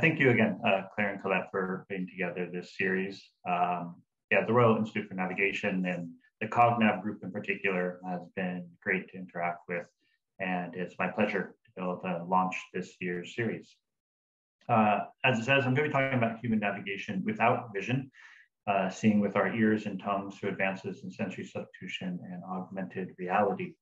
thank you again, uh, Claire and Colette, for putting together this series. Um, yeah, the Royal Institute for Navigation and the CogNav group in particular has been great to interact with, and it's my pleasure to be able to launch this year's series. Uh, as it says, I'm going to be talking about human navigation without vision, uh, seeing with our ears and tongues through advances in sensory substitution and augmented reality.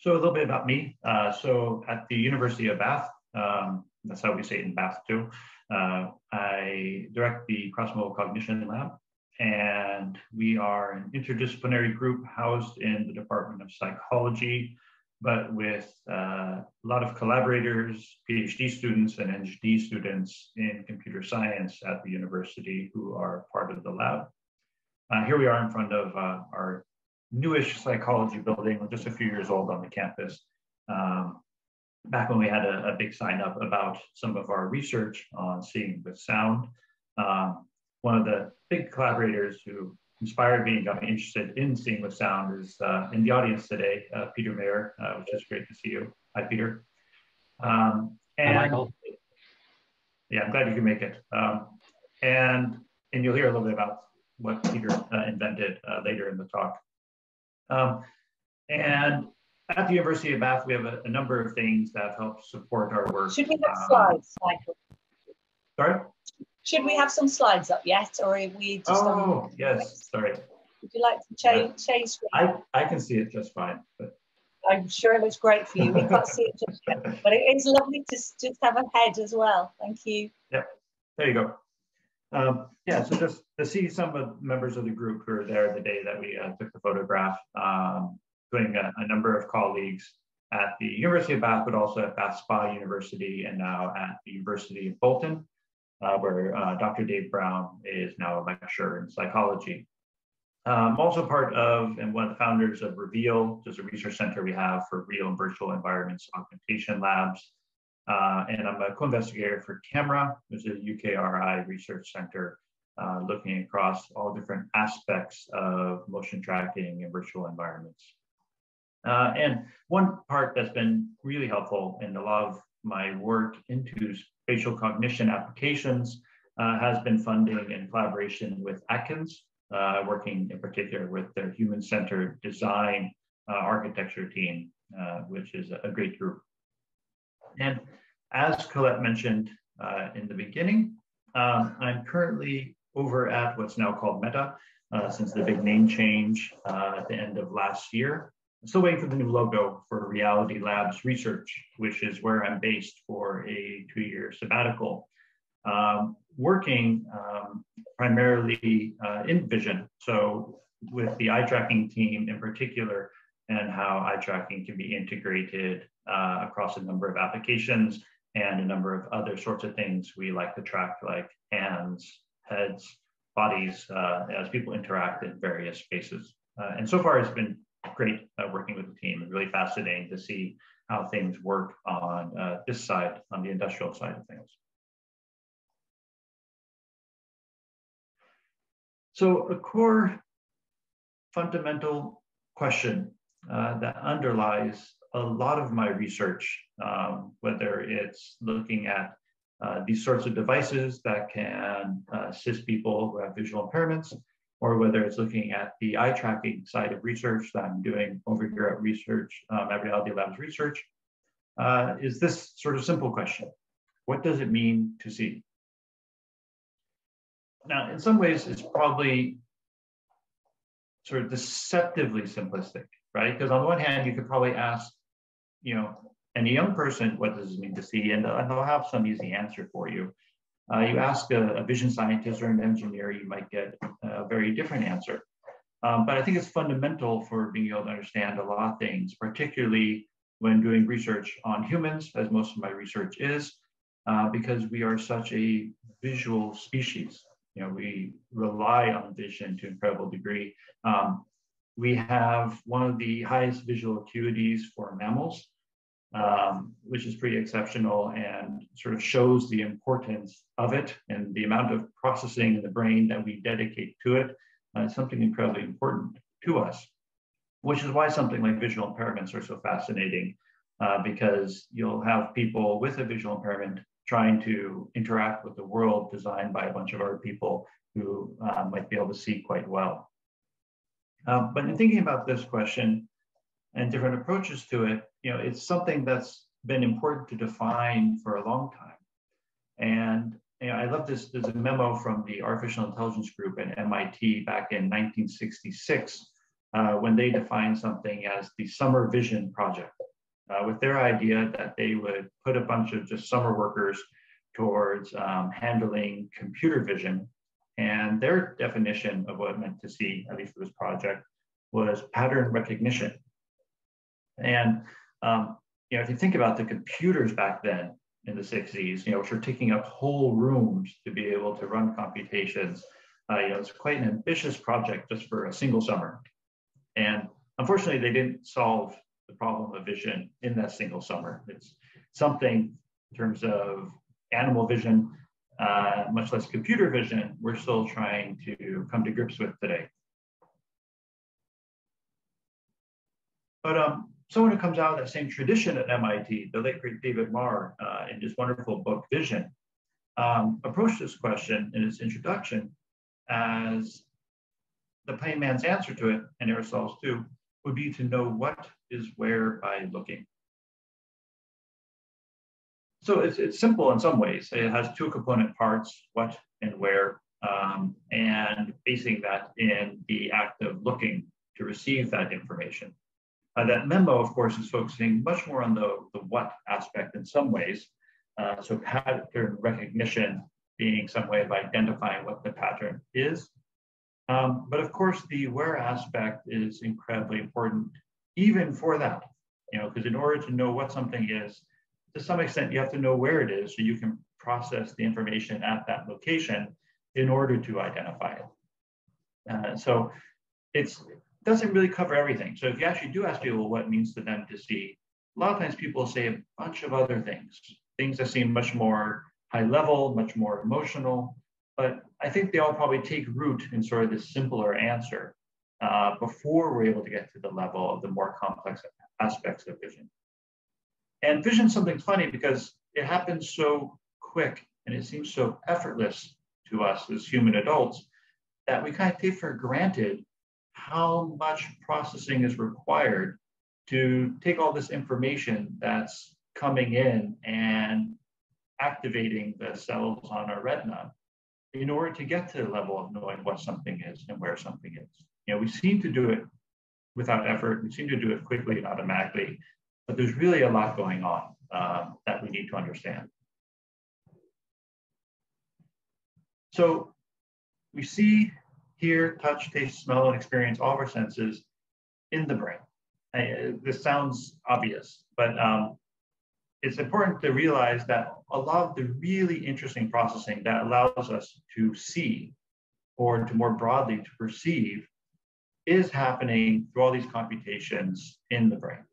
So a little bit about me. Uh, so at the University of Bath, um, that's how we say it in Bath too, uh, I direct the cross-modal cognition lab, and we are an interdisciplinary group housed in the Department of Psychology, but with uh, a lot of collaborators, PhD students and EngD students in computer science at the university who are part of the lab. Uh, here we are in front of uh, our newish psychology building, just a few years old on the campus. Um, back when we had a, a, big sign up about some of our research on seeing with sound. Um, one of the big collaborators who inspired me and got me interested in seeing with sound is uh, in the audience today, uh, Peter Meijer, uh, which is great to see you. Hi, Peter. Um, and Hi, Michael. Yeah, I'm glad you can make it. Um, and and you'll hear a little bit about what Peter uh, invented uh, later in the talk. Um, and at the University of Bath, we have a, a, number of things that help support our work. Should we have um, slides, Michael? Sorry? Should we have some slides up yet, or are we just Oh, on... yes, sorry. Would you like to change, change I, I can see it just fine. But... I'm sure it looks great for you. We can't see it just yet, but it is lovely to just have a head as well. Thank you. Yep, there you go. Um, yeah, so just to see some of the members of the group who were there the day that we uh, took the photograph, um, including a, a, number of colleagues at the University of Bath, but also at Bath Spa University and now at the University of Bolton, uh, where uh, Dr. Dave Brown is now a lecturer in psychology. Um, also part of and one of the founders of Reveal, which is a research center we have for real and virtual environments augmentation labs. Uh, and I'm a co-investigator for CAMERA, which is a UKRI research center uh, looking across all different aspects of motion tracking and virtual environments. Uh, and one part that's been really helpful in a lot of my work into spatial cognition applications uh, has been funding in collaboration with Atkins, uh, working in particular with their human-centered design uh, architecture team, which is a great group. And as Colette mentioned uh, in the beginning, um, I'm currently over at what's now called Meta uh, since the big name change uh, at the end of last year. I'm still waiting for the new logo for Reality Labs Research, which is where I'm based for a two year sabbatical. Um, working um, primarily uh, in vision. So, with the eye tracking team in particular, and how eye tracking can be integrated uh, across a number of applications and a number of other sorts of things we like to track, like hands, heads, bodies, uh, as people interact in various spaces. Uh, and so far, it's been great uh, working with the team. It's really fascinating to see how things work on uh, this side, on the industrial side of things. So a core fundamental question uh, that underlies a lot of my research, um, whether it's looking at uh, these sorts of devices that can uh, assist people who have visual impairments, or whether it's looking at the eye tracking side of research that I'm doing over here at research, um, at Reality Labs Research, uh, is this sort of simple question. What does it mean to see? Now, in some ways, it's probably sort of deceptively simplistic, right? Because on the one hand, you could probably ask, you know, and a young person, what does it mean to see? And, they'll have some easy answer for you. Uh, you ask a, a, vision scientist or an engineer, you might get a very different answer. Um, but I think it's fundamental for being able to understand a lot of things, particularly when doing research on humans, as most of my research is, uh, because we are such a visual species. You know, we rely on vision to an incredible degree. Um, we have one of the highest visual acuities for mammals, um, which is pretty exceptional and sort of shows the importance of it and the amount of processing in the brain that we dedicate to it. Uh, something incredibly important to us, which is why something like visual impairments are so fascinating uh, because you'll have people with a visual impairment trying to interact with the world designed by a bunch of other people who uh, might be able to see quite well. Um, but in thinking about this question and different approaches to it, you know, it's something that's been important to define for a long time. And you know, I love this. There's a memo from the Artificial Intelligence Group at MIT back in 1966 uh, when they defined something as the Summer Vision Project, uh, with their idea that they would put a bunch of just summer workers towards um, handling computer vision. And their definition of what it meant to see, at least for this project, was pattern recognition. And um, you know, if you think about the computers back then in the 60s, you know, which were taking up whole rooms to be able to run computations, uh, you know, it's quite an ambitious project just for a single summer. And unfortunately, they didn't solve the problem of vision in that single summer. It's something in terms of animal vision, uh, much less computer vision, we're still trying to come to grips with today. But um, someone who comes out of that same tradition at MIT, the late great David Marr, uh, in his wonderful book Vision, um, approached this question in his introduction as the plain man's answer to it, and Aristotle's too, would be to know what is where by looking. So it's, it's simple in some ways. It has two component parts, what and where, um, and basing that in the act of looking to receive that information. Uh, that memo, of course, is focusing much more on the, the what aspect in some ways. Uh, so pattern recognition being some way of identifying what the pattern is. Um, but of course, the where aspect is incredibly important, even for that, you know, because in order to know what something is, to some extent, you have to know where it is so you can process the information at that location in order to identify it. Uh, so it's doesn't really cover everything. So if you actually do ask people what it means to them to see, a lot of times people say a bunch of other things, things that seem much more high level, much more emotional. But I think they all probably take root in sort of this simpler answer uh, before we're able to get to the level of the more complex aspects of vision. And vision is something funny because it happens so quick and it seems so effortless to us as human adults that we kind of take for granted how much processing is required to take all this information that's coming in and activating the cells on our retina in order to get to the level of knowing what something is and where something is. You know, we seem to do it without effort. We seem to do it quickly and automatically, but there's really a lot going on um, that we need to understand. So we see hear, touch, taste, smell, and experience all of our senses in the brain. I, this sounds obvious, but um, it's important to realize that a lot of the really interesting processing that allows us to see or to more broadly to perceive is happening through all these computations in the brain.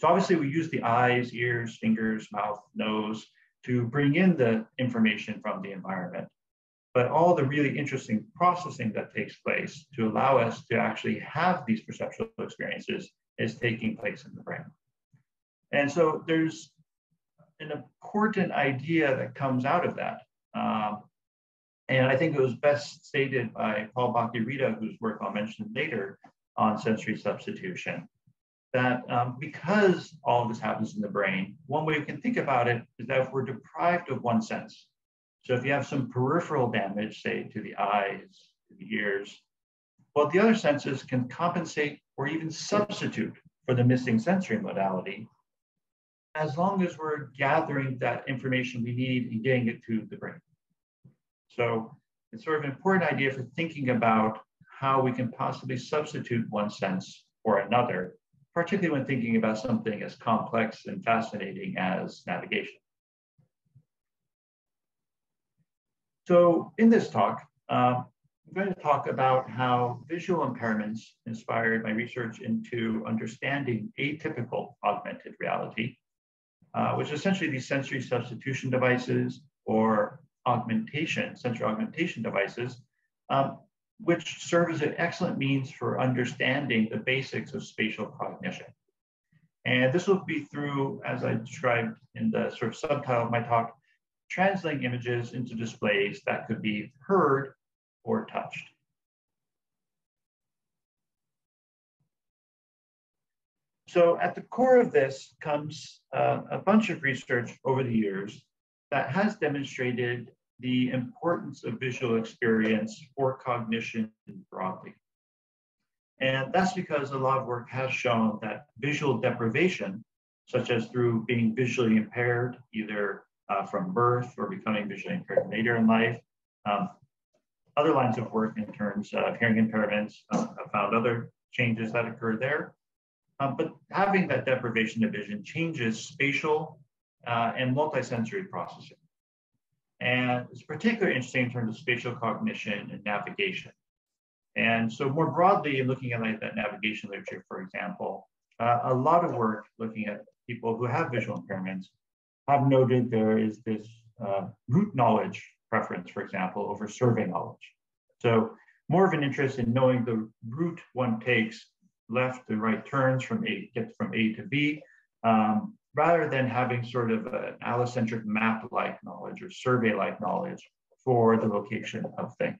So obviously we use the eyes, ears, fingers, mouth, nose to bring in the information from the environment but all the really interesting processing that takes place to allow us to actually have these perceptual experiences is taking place in the brain. And so there's an important idea that comes out of that. Um, and I think it was best stated by Paul Bach-y-Rita, whose work I'll mention later on sensory substitution, that um, because all of this happens in the brain, one way we can think about it is that if we're deprived of one sense, so if you have some peripheral damage, say to the eyes, to the ears, well, the other senses can compensate or even substitute for the missing sensory modality as long as we're gathering that information we need and getting it to the brain. So it's sort of an important idea for thinking about how we can possibly substitute one sense for another, particularly when thinking about something as complex and fascinating as navigation. So in this talk, um, I'm going to talk about how visual impairments inspired my research into understanding atypical augmented reality, uh, which is essentially these sensory substitution devices or augmentation, sensory augmentation devices, um, which serve as an excellent means for understanding the basics of spatial cognition. And this will be through, as I described in the sort of subtitle of my talk, translating images into displays that could be heard or touched. So at the core of this comes uh, a bunch of research over the years that has demonstrated the importance of visual experience for cognition broadly. And that's because a lot of work has shown that visual deprivation, such as through being visually impaired, either uh, from birth or becoming visually impaired later in life, um, other lines of work in terms of hearing impairments uh, have found other changes that occur there. Um, but having that deprivation of vision changes spatial uh, and multisensory processing. And it's particularly interesting in terms of spatial cognition and navigation. And so more broadly, in looking at like that navigation literature, for example, uh, a lot of work looking at people who have visual impairments have noted there is this uh, route knowledge preference, for example, over survey knowledge. So more of an interest in knowing the route one takes, left and right turns from A, gets from A to B, um, rather than having sort of an allocentric map-like knowledge or survey-like knowledge for the location of things.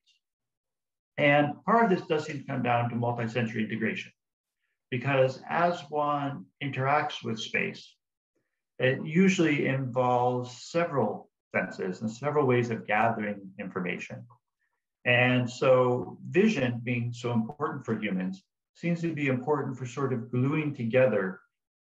And part of this does seem to come down to multi-sensory integration, because as one interacts with space, it usually involves several senses and several ways of gathering information. And so vision being so important for humans seems to be important for sort of gluing together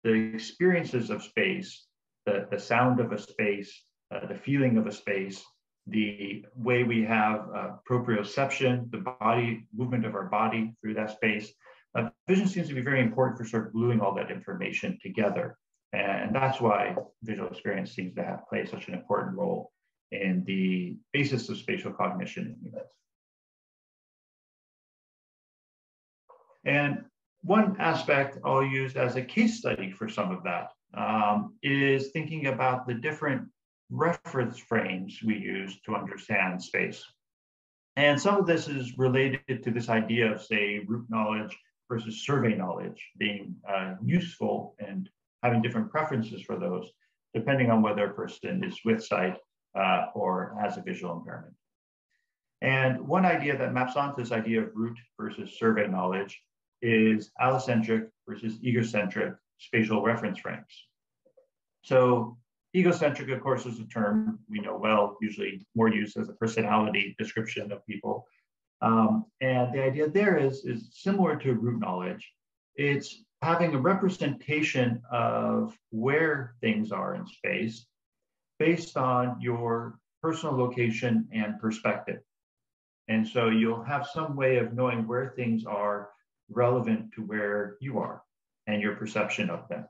the experiences of space, the, the sound of a space, uh, the feeling of a space, the way we have uh, proprioception, the body movement of our body through that space. Uh, vision seems to be very important for sort of gluing all that information together. And that's why visual experience seems to have played such an important role in the basis of spatial cognition in humans. And one aspect I'll use as a case study for some of that um, is thinking about the different reference frames we use to understand space. And some of this is related to this idea of, say, route knowledge versus survey knowledge being uh, useful and having different preferences for those, depending on whether a person is with sight uh, or has a visual impairment. And one idea that maps onto this idea of route versus survey knowledge is allocentric versus egocentric spatial reference frames. So egocentric, of course, is a term we know well, usually more used as a personality description of people. Um, and the idea there is, is similar to route knowledge. It's having a representation of where things are in space based on your personal location and perspective. And so you'll have some way of knowing where things are relevant to where you are and your perception of them.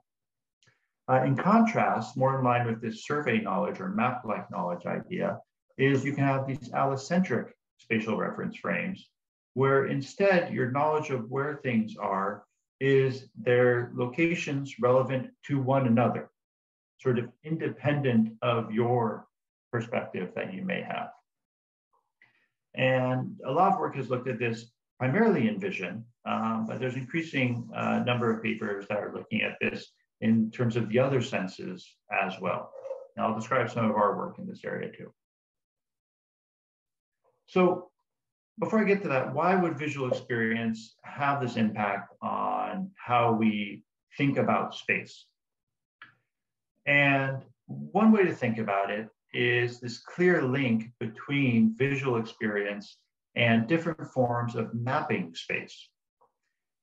Uh, in contrast, more in line with this survey knowledge or map-like knowledge idea, is you can have these allocentric spatial reference frames, where instead your knowledge of where things are is their locations relevant to one another, sort of independent of your perspective that you may have. And a lot of work has looked at this primarily in vision, um, but there's increasing uh, number of papers that are looking at this in terms of the other senses as well. And I'll describe some of our work in this area too. So before I get to that, why would visual experience have this impact on how we think about space? And one way to think about it is this clear link between visual experience and different forms of mapping space.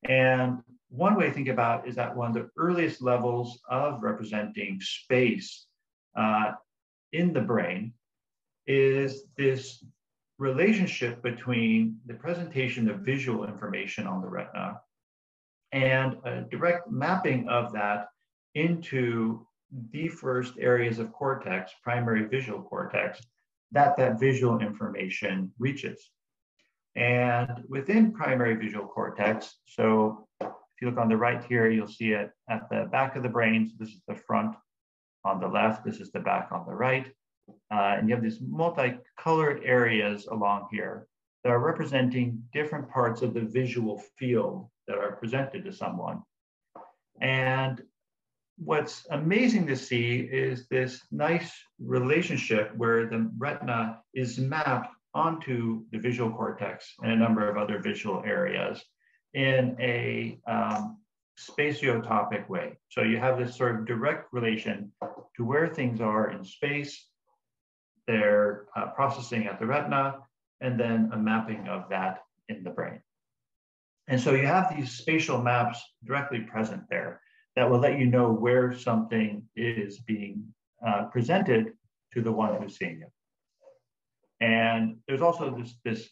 And one way to think about is that one of the earliest levels of representing space uh, in the brain is this relationship between the presentation of visual information on the retina and a direct mapping of that into the first areas of cortex, primary visual cortex, that that visual information reaches. And within primary visual cortex, so if you look on the right here, you'll see it at the back of the brain. So this is the front on the left, this is the back on the right. Uh, and you have these multicolored areas along here that are representing different parts of the visual field that are presented to someone. And what's amazing to see is this nice relationship where the retina is mapped onto the visual cortex and a number of other visual areas in a um, spatiotopic way. So you have this sort of direct relation to where things are in space, their uh, processing at the retina, and then a mapping of that in the brain. And so you have these spatial maps directly present there that will let you know where something is being uh, presented to the one who's seeing it. And there's also this, this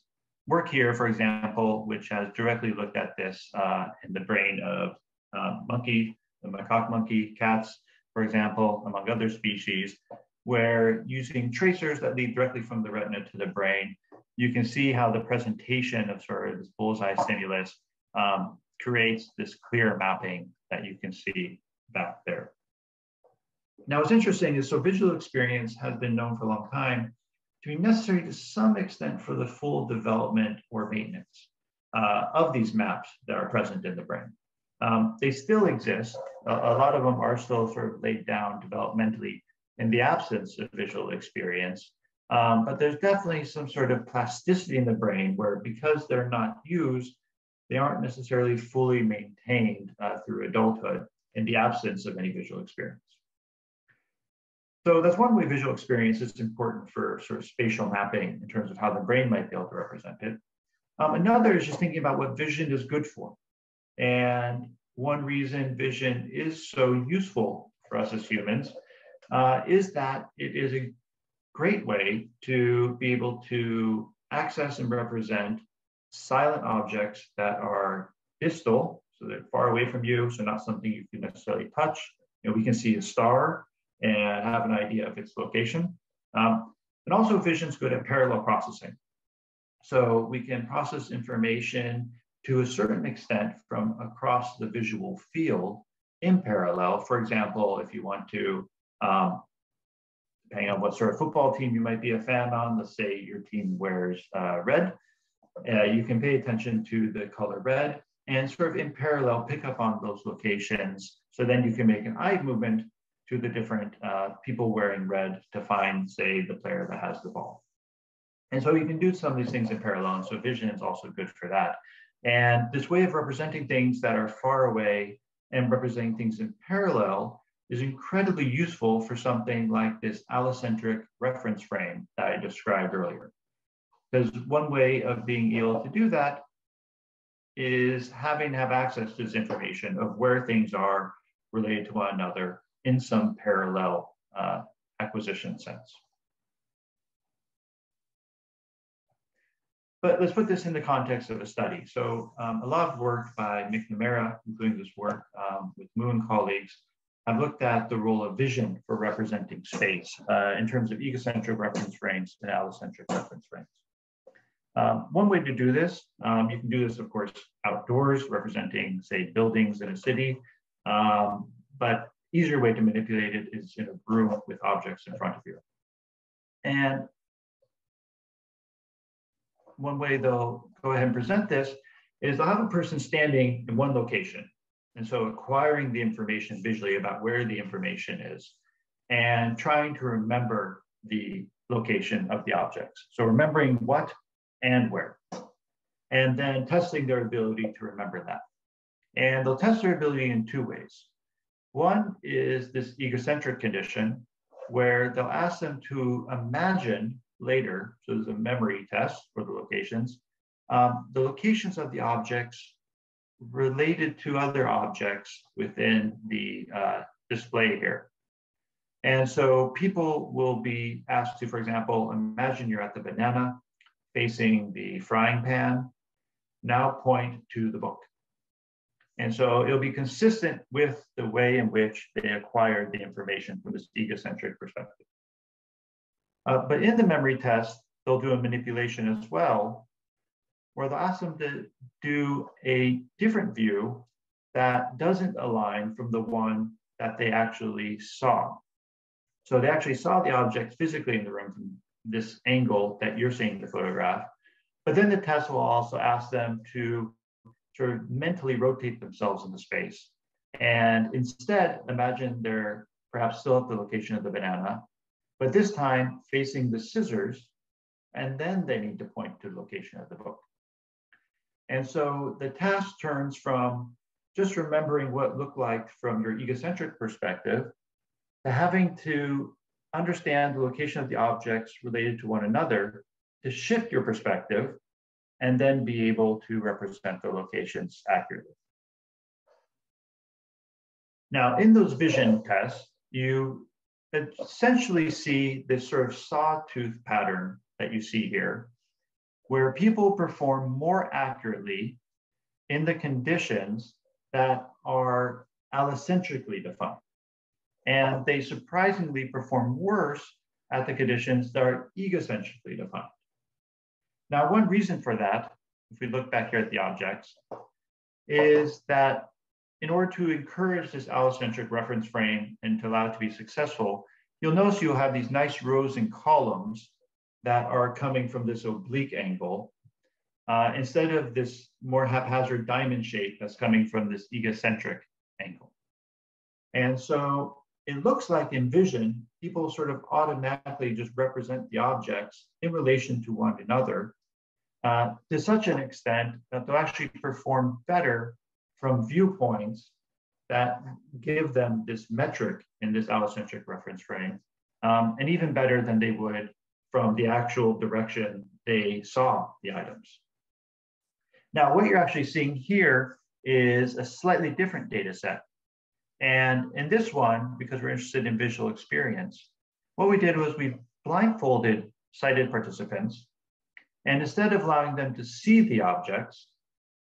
work here, for example, which has directly looked at this uh, in the brain of uh, monkey, the macaque monkey, cats, for example, among other species, where using tracers that lead directly from the retina to the brain, you can see how the presentation of sort of this bullseye stimulus um, creates this clear mapping that you can see back there. Now, what's interesting is so visual experience has been known for a long time to be necessary to some extent for the full development or maintenance uh, of these maps that are present in the brain. Um, they still exist. A, a, lot of them are still sort of laid down developmentally in the absence of visual experience. Um, but there's definitely some sort of plasticity in the brain where because they're not used, they aren't necessarily fully maintained uh, through adulthood in the absence of any visual experience. So that's one way visual experience is important for sort of spatial mapping in terms of how the brain might be able to represent it. Um, another is just thinking about what vision is good for. And one reason vision is so useful for us as humans uh, is that it is a great way to be able to access and represent silent objects that are distal, so they're far away from you, so not something you can necessarily touch. You know, we can see a star and have an idea of its location. Um, and also vision is good at parallel processing. So we can process information to a certain extent from across the visual field in parallel. For example, if you want to, um, depending on what sort of football team you might be a fan on, let's say your team wears uh, red, uh, you can pay attention to the color red and sort of in parallel pick up on those locations. So then you can make an eye movement to the different uh, people wearing red to find, say, the player that has the ball. And so you can do some of these things in parallel. And so vision is also good for that. And this way of representing things that are far away and representing things in parallel is incredibly useful for something like this allocentric reference frame that I described earlier. Because one way of being able to do that is having to have access to this information of where things are related to one another in some parallel uh, acquisition sense. But let's put this in the context of a study. So um, a lot of work by McNamara, including this work um, with Mou and colleagues, have looked at the role of vision for representing space uh, in terms of egocentric reference frames and allocentric reference frames. Um, one way to do this, um, you can do this, of course, outdoors, representing, say, buildings in a city. Um, but easier way to manipulate it is in a room with objects in front of you. And one way they'll go ahead and present this is they'll have a person standing in one location. And so acquiring the information visually about where the information is and trying to remember the location of the objects. So remembering what and where, and then testing their ability to remember that. And they'll test their ability in two ways. One is this egocentric condition where they'll ask them to imagine later, so there's a memory test for the locations, um, the locations of the objects related to other objects within the uh, display here. And so people will be asked to, for example, imagine you're at the banana facing the frying pan. Now point to the book. And so it'll be consistent with the way in which they acquired the information from this egocentric perspective. Uh, but in the memory test, they'll do a manipulation as well, where they'll ask them to do a different view that doesn't align from the one that they actually saw. So they actually saw the object physically in the room from this angle that you're seeing the photograph. But then the test will also ask them to sort of mentally rotate themselves in the space And instead, imagine they're perhaps still at the location of the banana, but this time facing the scissors, and then they need to point to the location of the book. And so the task turns from just remembering what looked like from your egocentric perspective to having to understand the location of the objects related to one another to shift your perspective and then be able to represent the locations accurately. Now, in those vision tests, you essentially see this sort of sawtooth pattern that you see here, where people perform more accurately in the conditions that are allocentrically defined. And they surprisingly perform worse at the conditions that are egocentrically defined. Now, one reason for that, if we look back here at the objects, is that in order to encourage this allocentric reference frame and to allow it to be successful, you'll notice you'll have these nice rows and columns that are coming from this oblique angle uh, instead of this more haphazard diamond shape that's coming from this egocentric angle. And so it looks like in vision, people sort of automatically just represent the objects in relation to one another uh, to such an extent that they'll actually perform better from viewpoints that give them this metric in this allocentric reference frame, um, and even better than they would from the actual direction they saw the items. Now, what you're actually seeing here is a slightly different data set. And in this one, because we're interested in visual experience, what we did was we blindfolded sighted participants. And instead of allowing them to see the objects,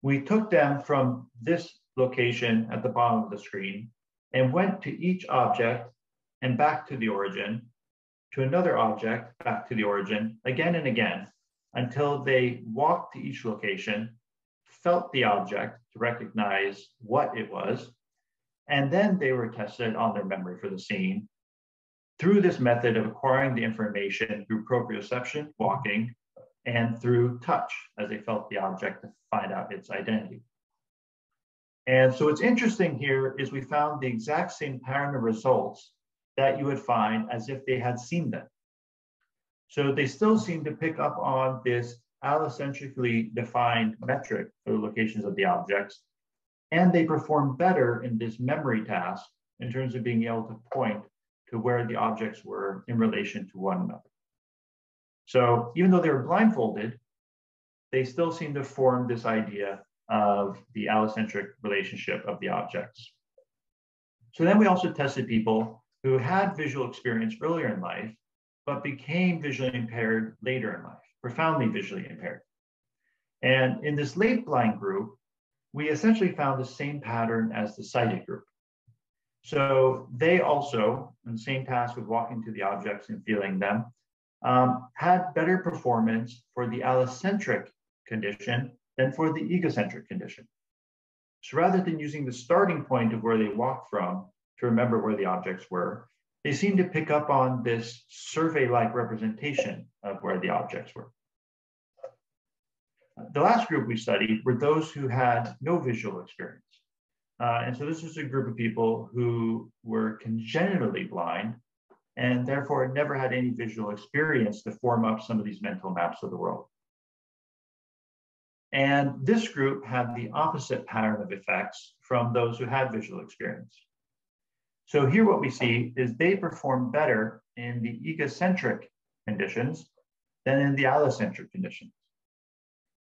we took them from this location at the bottom of the screen and went to each object and back to the origin, to another object, back to the origin, again and again, until they walked to each location, felt the object to recognize what it was, and then they were tested on their memory for the scene through this method of acquiring the information through proprioception, walking, and through touch as they felt the object to find out its identity. And so what's interesting here is we found the exact same pattern of results that you would find as if they had seen them. So they still seem to pick up on this allocentrically defined metric for the locations of the objects, and they perform better in this memory task in terms of being able to point to where the objects were in relation to one another. So even though they were blindfolded, they still seem to form this idea of the allocentric relationship of the objects. So then we also tested people who had visual experience earlier in life, but became visually impaired later in life, profoundly visually impaired. And in this late blind group, we essentially found the same pattern as the sighted group. So they also, in the same task of walking to the objects and feeling them, um, had better performance for the allocentric condition than for the egocentric condition. So rather than using the starting point of where they walked from to remember where the objects were, they seem to pick up on this survey-like representation of where the objects were. The last group we studied were those who had no visual experience. Uh, and so this was a group of people who were congenitally blind and therefore never had any visual experience to form up some of these mental maps of the world. And this group had the opposite pattern of effects from those who had visual experience. So here what we see is they perform better in the egocentric conditions than in the allocentric conditions.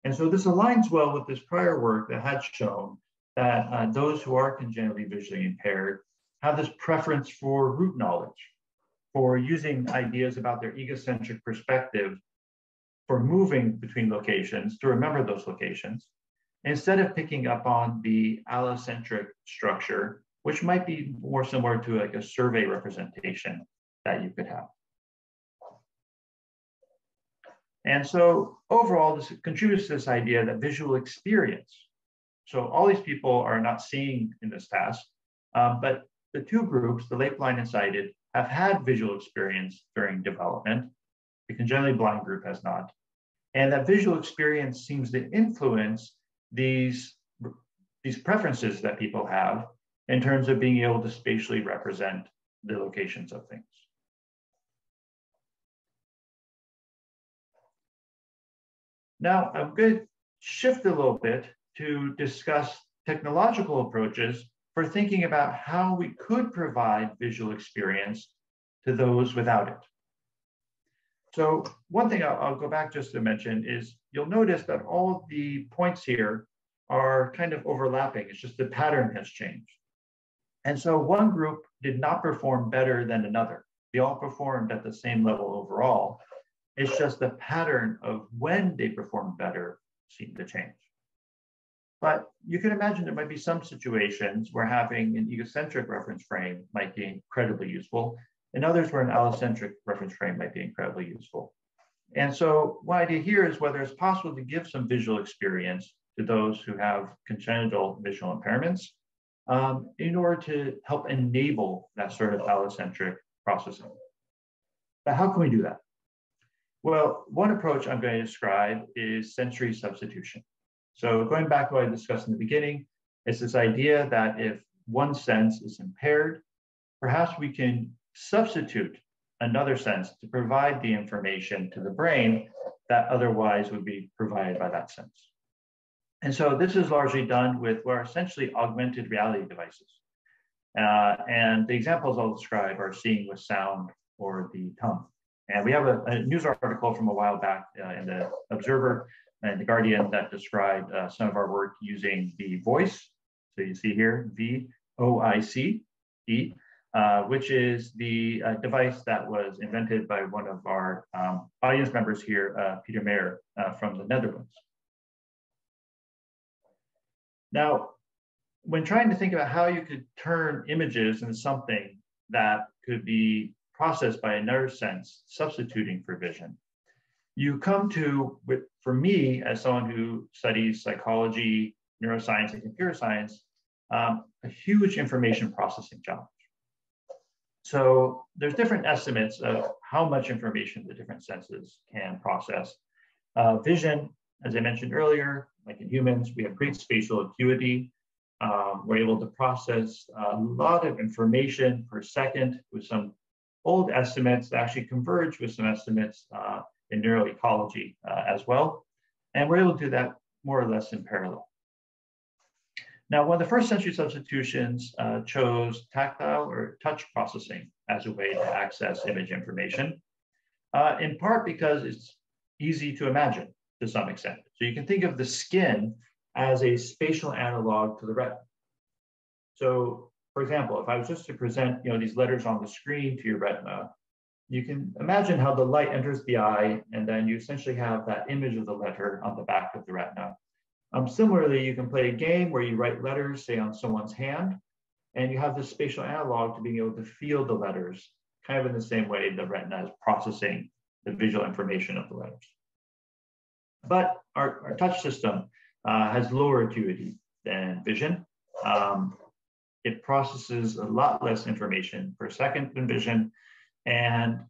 And so this aligns well with this prior work that had shown that uh, those who are congenitally visually impaired have this preference for route knowledge, for using ideas about their egocentric perspective for moving between locations to remember those locations, instead of picking up on the allocentric structure, which might be more similar to like a survey representation that you could have. And so overall, this contributes to this idea that visual experience. So all these people are not seeing in this task, um, but the two groups, the late blind and sighted, have had visual experience during development. The congenitally blind group has not. And that visual experience seems to influence these, these preferences that people have in terms of being able to spatially represent the locations of things. Now, I'm going to shift a little bit to discuss technological approaches for thinking about how we could provide visual experience to those without it. So one thing I'll, I'll, go back just to mention is you'll notice that all the points here are kind of overlapping. It's just the pattern has changed. And so one group did not perform better than another. They all performed at the same level overall. It's just the pattern of when they performed better seemed to change. But you can imagine there might be some situations where having an egocentric reference frame might be incredibly useful, and others where an allocentric reference frame might be incredibly useful. And so one idea here is whether it's possible to give some visual experience to those who have congenital visual impairments um, in order to help enable that sort of allocentric processing. But how can we do that? Well, one approach I'm going to describe is sensory substitution. So going back to what I discussed in the beginning, it's this idea that if one sense is impaired, perhaps we can substitute another sense to provide the information to the brain that otherwise would be provided by that sense. And so this is largely done with what are essentially augmented reality devices. Uh, and the examples I'll describe are seeing with sound or the tongue. And we have a, a news article from a while back uh, in the Observer and the Guardian that described uh, some of our work using the voice. So you see here, V O I C E, uh, which is the uh, device that was invented by one of our um, audience members here, uh, Peter Meijer uh, from the Netherlands. Now, when trying to think about how you could turn images into something that could be processed by another sense, substituting for vision, you come to, for me, as someone who studies psychology, neuroscience, and computer science, um, a huge information processing challenge. So there's different estimates of how much information the different senses can process. Uh, vision, as I mentioned earlier, like in humans, we have great spatial acuity. Um, we're able to process a lot of information per second with some old estimates that actually converge with some estimates uh, in neuroecology uh, as well. And we're able to do that more or less in parallel. Now, one of the first sensory substitutions uh, chose tactile or touch processing as a way to access image information, uh, in part because it's easy to imagine to some extent. So you can think of the skin as a spatial analog to the retina. So for example, if I was just to present you know, these letters on the screen to your retina, you can imagine how the light enters the eye, and then you essentially have that image of the letter on the back of the retina. Um, similarly, you can play a game where you write letters, say on someone's hand, and you have this spatial analog to being able to feel the letters, kind of in the same way the retina is processing the visual information of the letters. But our, our touch system uh, has lower acuity than vision. Um, it processes a lot less information per second than vision. And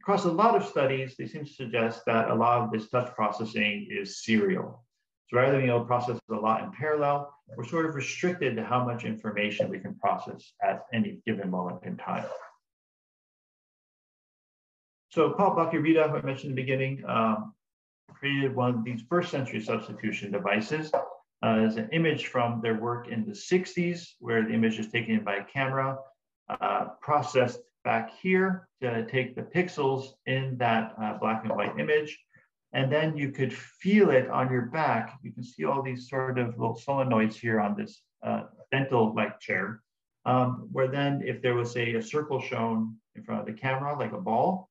across a lot of studies, they seem to suggest that a lot of this touch processing is serial. So rather than being able to process a lot in parallel, we're sort of restricted to how much information we can process at any given moment in time. So Paul Bach-y-Rita, who I mentioned in the beginning, um, created one of these first sensory substitution devices uh, as an image from their work in the 60s, where the image is taken in by a camera, uh, processed back here to take the pixels in that uh, black and white image. And then you could feel it on your back. You can see all these sort of little solenoids here on this uh, dental-like chair, um, where then if there was say a circle shown in front of the camera, like a ball,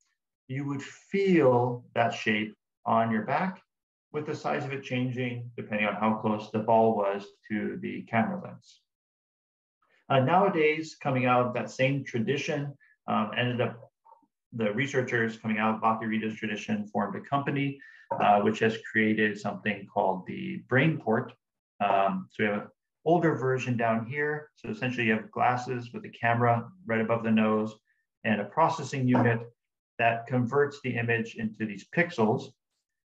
you would feel that shape on your back with the size of it changing depending on how close the ball was to the camera lens. Uh, nowadays, coming out of that same tradition, um, ended up the researchers coming out of Bach-y-Rita's tradition formed a company uh, which has created something called the BrainPort. Um, so we have an older version down here. So essentially you have glasses with a camera right above the nose and a processing unit that converts the image into these pixels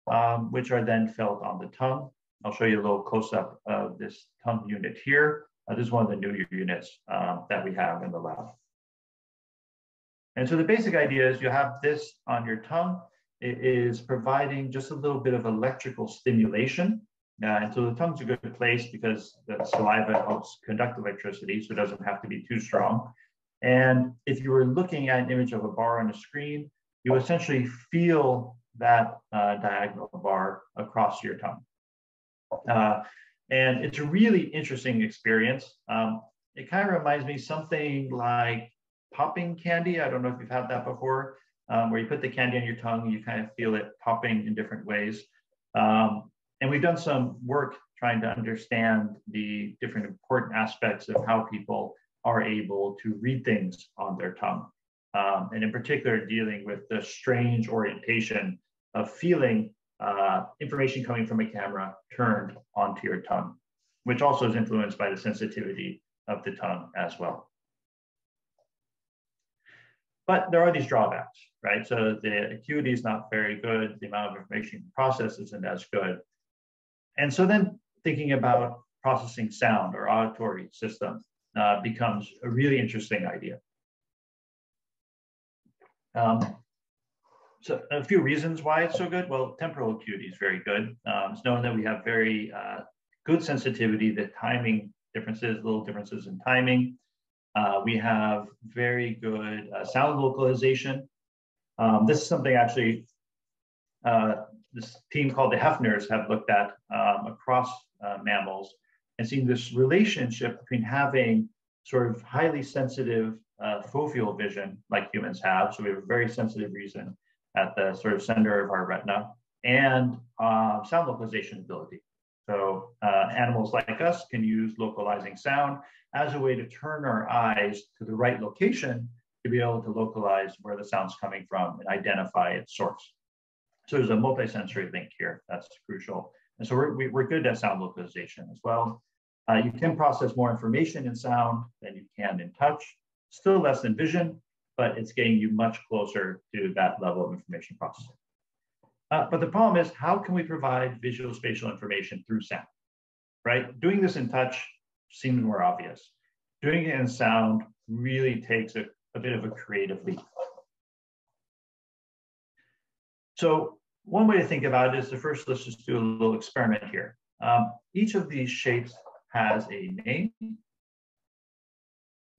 um, which are then felt on the tongue. I'll show you a little close-up of this tongue unit here. Uh, this is one of the newer units um, that we have in the lab. And so the basic idea is you have this on your tongue. It is providing just a little bit of electrical stimulation. Uh, and so the tongue's a good place because the saliva helps conduct electricity, so it doesn't have to be too strong. And if you were looking at an image of a bar on a screen, you essentially feel that uh, diagonal bar across your tongue. Uh, and it's a really interesting experience. Um, it kind of reminds me something like popping candy. I don't know if you've had that before, um, where you put the candy on your tongue and you kind of feel it popping in different ways. Um, and we've done some work trying to understand the different important aspects of how people are able to read things on their tongue. Um, and in particular, dealing with the strange orientation of feeling uh, information coming from a camera turned onto your tongue, which also is influenced by the sensitivity of the tongue as well. But there are these drawbacks, right? So the acuity is not very good, the amount of information processed isn't as good. And so then thinking about processing sound or auditory systems uh, becomes a really interesting idea. Um, so a few reasons why it's so good. Well, temporal acuity is very good. Um, it's known that we have very uh, good sensitivity, the timing differences, little differences in timing. Uh, we have very good uh, sound localization. Um, this is something actually uh, this team called the Heffners have looked at um, across uh, mammals and seen this relationship between having sort of highly sensitive uh, foveal vision like humans have. So we have a very sensitive region at the sort of center of our retina and uh, sound localization ability. So uh, animals like us can use localizing sound as a way to turn our eyes to the right location to be able to localize where the sound's coming from and identify its source. So there's a multisensory link here that's crucial. And so we're, we're good at sound localization as well. Uh, you can process more information in sound than you can in touch. Still less than vision, but it's getting you much closer to that level of information processing. Uh, but the problem is, how can we provide visual spatial information through sound, right? Doing this in touch seems more obvious. Doing it in sound really takes a, a bit of a creative leap. So one way to think about it is the first, let's just do a little experiment here. Um, each of these shapes has a name.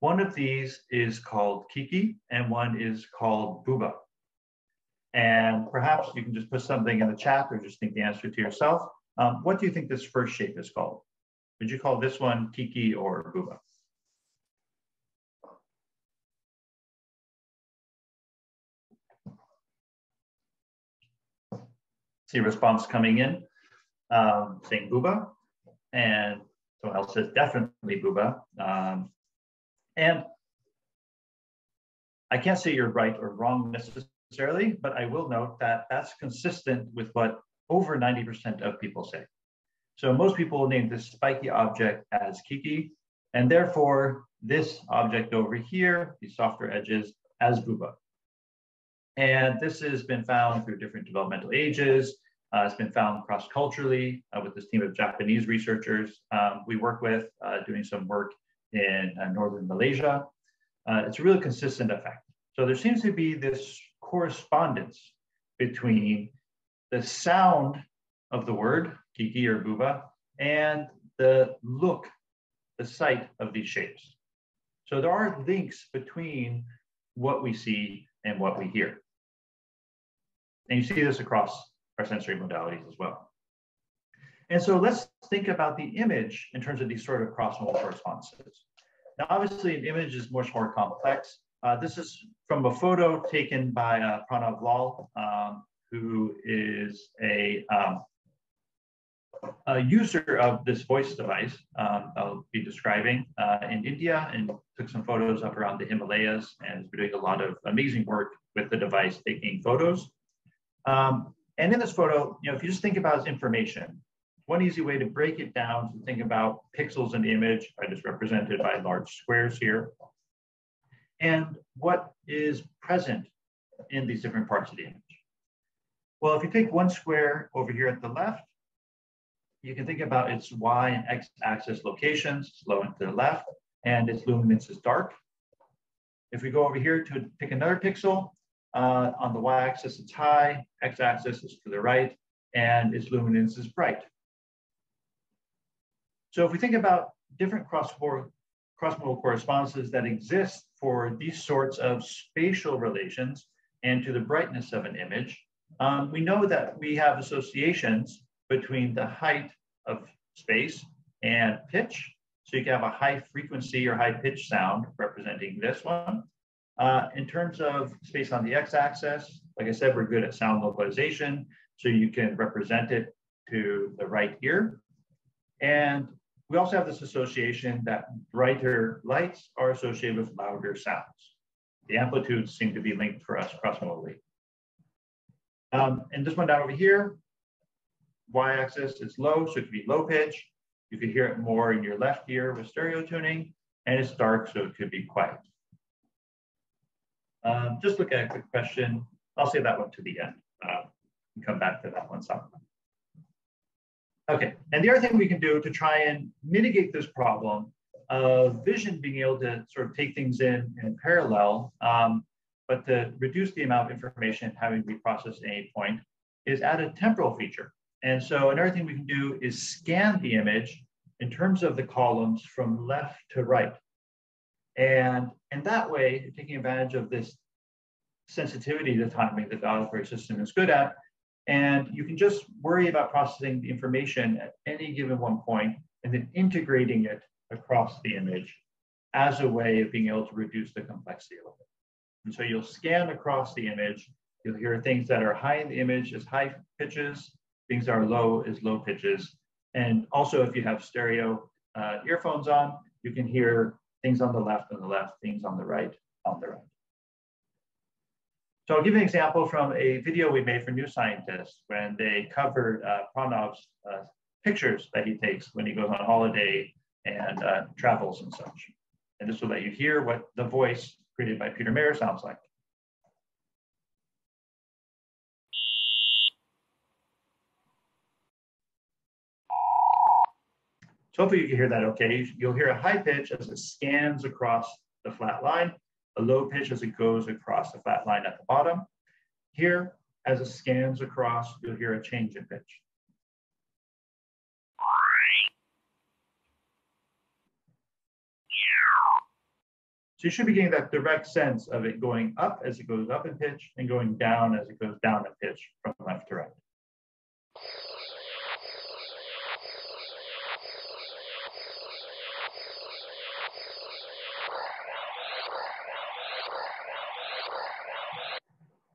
One of these is called Kiki and one is called Bouba. And perhaps you can just put something in the chat or just think the answer to yourself. Um, what do you think this first shape is called? Would you call this one Kiki or Bouba? See response coming in um, saying Bouba. And someone else says definitely Bouba. Um, and I can't say you're right or wrong necessarily, but I will note that that's consistent with what over 90% of people say. So most people name this spiky object as Kiki, and therefore this object over here, these softer edges, as Bouba. And this has been found through different developmental ages. Uh, it's been found cross-culturally uh, with this team of Japanese researchers um, we work with, uh, doing some work in uh, northern Malaysia. Uh, it's a really consistent effect. So there seems to be this correspondence between the sound of the word, kiki or bouba, and the look, the sight of these shapes. So there are links between what we see and what we hear. And you see this across our sensory modalities as well. And so let's think about the image in terms of these sort of cross-modal responses. Now, obviously, an image is much more complex. Uh, this is from a photo taken by uh, Pranav Lal, um, who is a, um, a, user of this vOICe device um, I'll be describing uh, in India and took some photos up around the Himalayas and has been doing a lot of amazing work with the device taking photos. Um, and in this photo, you know, if you just think about information, one easy way to break it down to think about pixels in the image are just represented by large squares here. And what is present in these different parts of the image? Well, if you take one square over here at the left, you can think about its y and x axis locations, low and to the left, and its luminance is dark. If we go over here to pick another pixel, uh, on the y-axis it's high, x-axis is to the right, and its luminance is bright. So if we think about different cross-modal cross correspondences that exist for these sorts of spatial relations and to the brightness of an image, um, we know that we have associations between the height of space and pitch. So you can have a high frequency or high pitch sound representing this one. Uh, in terms of space on the x-axis, like I said, we're good at sound localization. So you can represent it to the right ear. And we also have this association that brighter lights are associated with louder sounds. The amplitudes seem to be linked for us cross-modally. Um, and this one down over here, y-axis is low, so it could be low pitch. You could hear it more in your left ear with stereo tuning, and it's dark, so it could be quiet. Um, just look at a quick question. I'll save that one to the end. Uh, come back to that one some. Okay, and the other thing we can do to try and mitigate this problem of vision being able to sort of take things in in parallel, um, but to reduce the amount of information having to be processed at any point, is add a temporal feature. And so another thing we can do is scan the image in terms of the columns from left to right. And in that way, taking advantage of this sensitivity to timing that the auditory system is good at, and you can just worry about processing the information at any given one point and then integrating it across the image as a way of being able to reduce the complexity of it. And so you'll scan across the image. You'll hear things that are high in the image as high pitches, things that are low as low pitches. And also if you have stereo uh, earphones on, you can hear things on the left on the left, things on the right on the right. So I'll give you an example from a video we made for New Scientist when they covered uh, Pranav's uh, pictures that he takes when he goes on holiday and uh, travels and such. And this will let you hear what the vOICe created by Peter Meijer sounds like. So hopefully you can hear that okay. You'll hear a high pitch as it scans across the flat line, a low pitch as it goes across the flat line at the bottom. Here, as it scans across, you'll hear a change in pitch. So you should be getting that direct sense of it going up as it goes up in pitch and going down as it goes down in pitch from left to right.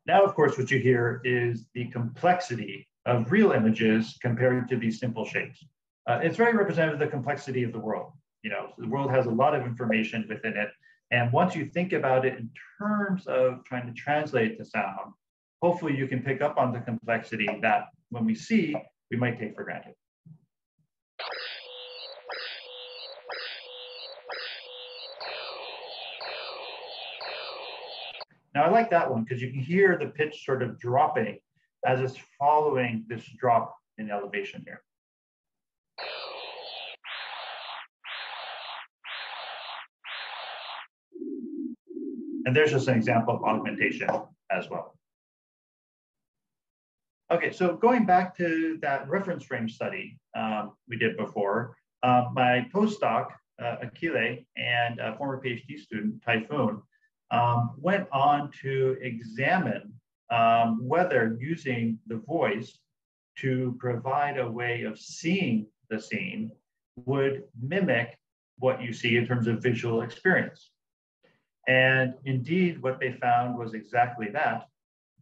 Now, of course, what you hear is the complexity of real images compared to these simple shapes. Uh, it's very representative of the complexity of the world. You know, the world has a lot of information within it. And once you think about it in terms of trying to translate to sound, hopefully you can pick up on the complexity that when we see, we might take for granted. Now I like that one because you can hear the pitch sort of dropping as it's following this drop in elevation here. And there's just an example of augmentation as well. Okay, so going back to that reference frame study um, we did before, uh, my postdoc, uh, Achille, and a former PhD student, Tayfun, um, went on to examine um, whether using the vOICe to provide a way of seeing the scene would mimic what you see in terms of visual experience. And indeed, what they found was exactly that.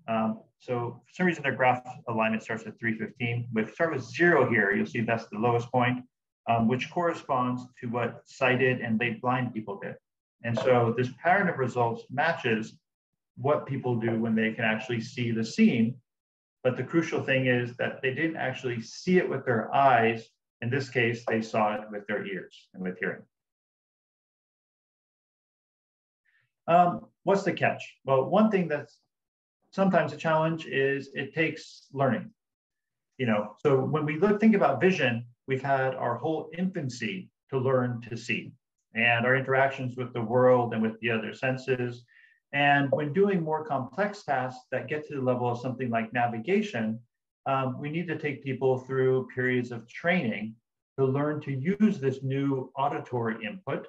Um, so for some reason, their graph alignment starts at 315. With start with zero here, you'll see that's the lowest point, um, which corresponds to what sighted and late blind people did. And so this pattern of results matches what people do when they can actually see the scene. But the crucial thing is that they didn't actually see it with their eyes. In this case, they saw it with their ears and with hearing. Um, what's the catch? Well, one thing that's sometimes a challenge is it takes learning. You know, so when we look, think about vision, we've had our whole infancy to learn to see and our interactions with the world and with the other senses. And when doing more complex tasks that get to the level of something like navigation, um, we need to take people through periods of training to learn to use this new auditory input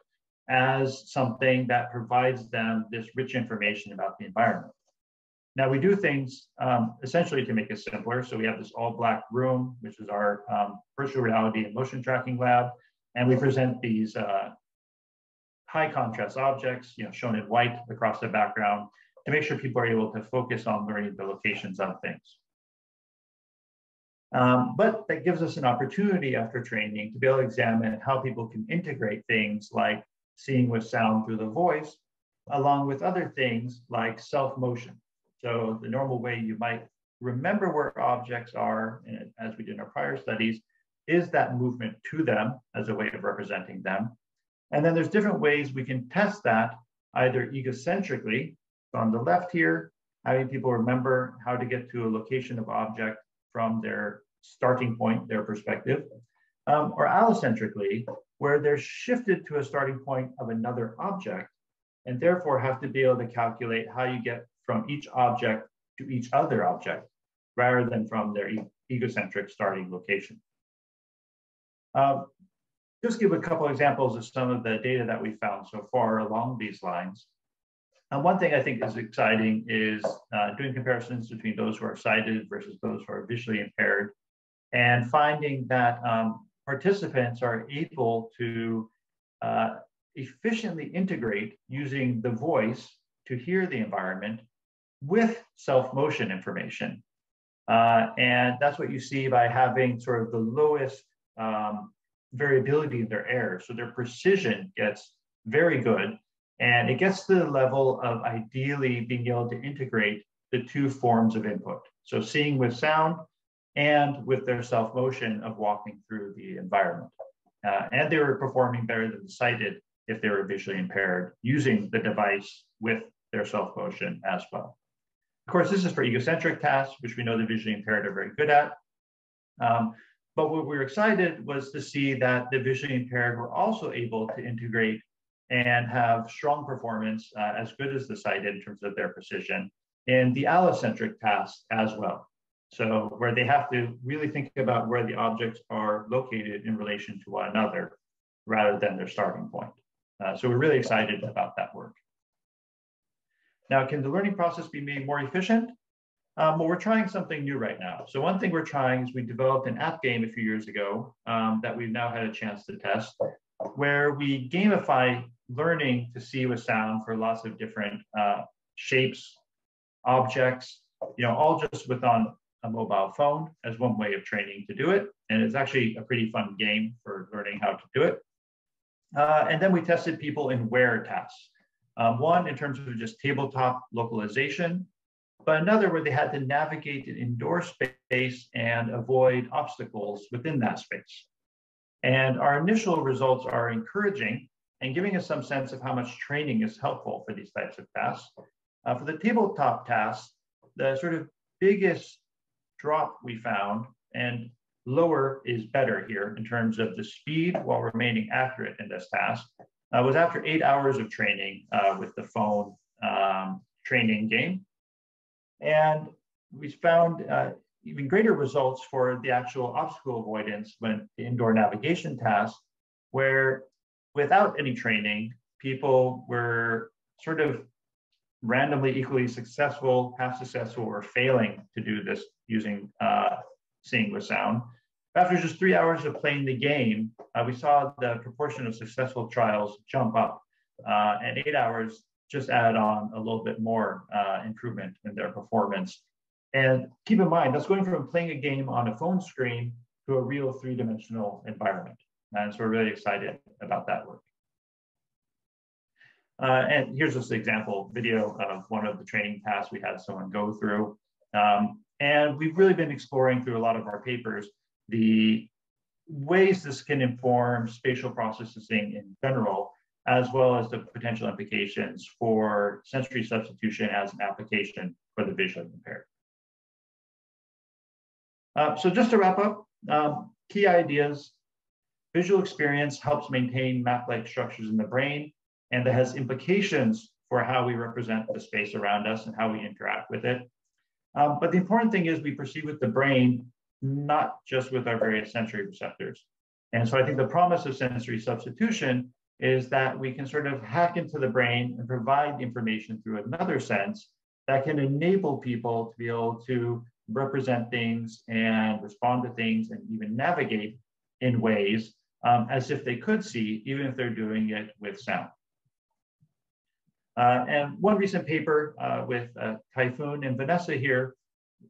as something that provides them this rich information about the environment. Now we do things um, essentially to make it simpler. So we have this all black room, which is our um, virtual reality and motion tracking lab. And we present these uh, high contrast objects, you know, shown in white across the background to make sure people are able to focus on learning the locations of things. Um, but that gives us an opportunity after training to be able to examine how people can integrate things like seeing with sound through the vOICe, along with other things like self-motion. So the normal way you might remember where objects are, as we did in our prior studies, is that movement to them as a way of representing them. And then there's different ways we can test that either egocentrically, so on the left here, having people remember how to get to a location of object from their starting point, their perspective, um, or allocentrically, where they're shifted to a starting point of another object and therefore have to be able to calculate how you get from each object to each other object rather than from their e egocentric starting location. Um, just give a couple examples of some of the data that we found so far along these lines. And one thing I think is exciting is uh, doing comparisons between those who are sighted versus those who are visually impaired and finding that um, participants are able to uh, efficiently integrate using the vOICe to hear the environment with self-motion information. Uh, and that's what you see by having sort of the lowest um, variability in their error. So their precision gets very good. And it gets to the level of ideally being able to integrate the two forms of input. So seeing with sound and with their self motion of walking through the environment. Uh, and they were performing better than sighted if they were visually impaired using the device with their self motion as well. Of course, this is for egocentric tasks, which we know the visually impaired are very good at. Um, but what we were excited was to see that the visually impaired were also able to integrate and have strong performance uh, as good as the sighted in terms of their precision in the allocentric tasks as well. So where they have to really think about where the objects are located in relation to one another rather than their starting point. Uh, so we're really excited about that work. Now, can the learning process be made more efficient? Um, well, we're trying something new right now. So one thing we're trying is we developed an app game a few years ago um, that we've now had a chance to test, where we gamify learning to see with sound for lots of different uh, shapes, objects, you know, all just with on a mobile phone as one way of training to do it. And it's actually a pretty fun game for learning how to do it. Uh, and then we tested people in where tasks. Um, one in terms of just tabletop localization, but another where they had to navigate an indoor space and avoid obstacles within that space. And our initial results are encouraging and giving us some sense of how much training is helpful for these types of tasks. Uh, for the tabletop tasks, the sort of biggest drop we found, and lower is better here in terms of the speed while remaining accurate in this task, uh, was after eight hours of training uh, with the phone um, training game. And we found uh, even greater results for the actual obstacle avoidance when the indoor navigation task, where without any training, people were sort of randomly equally successful, half successful, or failing to do this using uh, seeing with sound. After just three hours of playing the game, uh, we saw the proportion of successful trials jump up. Uh, and eight hours, just add on a little bit more uh, improvement in their performance. And keep in mind, that's going from playing a game on a phone screen to a real three-dimensional environment. And so we're really excited about that work. Uh, and here's just an example video of one of the training tasks we had someone go through. Um, and we've really been exploring through a lot of our papers the ways this can inform spatial processing in general as well as the potential implications for sensory substitution as an application for the visually impaired. Uh, so just to wrap up, um, key ideas visual experience helps maintain map-like structures in the brain, and that has implications for how we represent the space around us and how we interact with it. Um, but the important thing is we perceive with the brain, not just with our various sensory receptors. And so I think the promise of sensory substitution is that we can sort of hack into the brain and provide information through another sense that can enable people to be able to represent things and respond to things and even navigate in ways um, as if they could see, even if they're doing it with sound. Uh, and one recent paper uh, with uh, Tayfun and Vanessa here,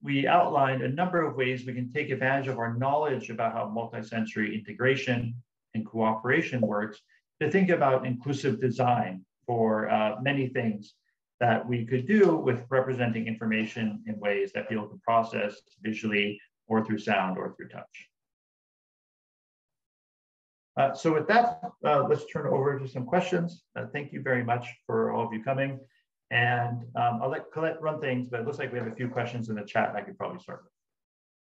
we outlined a number of ways we can take advantage of our knowledge about how multisensory integration and cooperation works to think about inclusive design for uh, many things that we could do with representing information in ways that people can process visually or through sound or through touch. Uh, so with that, uh, let's turn over to some questions. Uh, thank you very much for all of you coming. And um, I'll let Colette run things, but it looks like we have a few questions in the chat I could probably start with.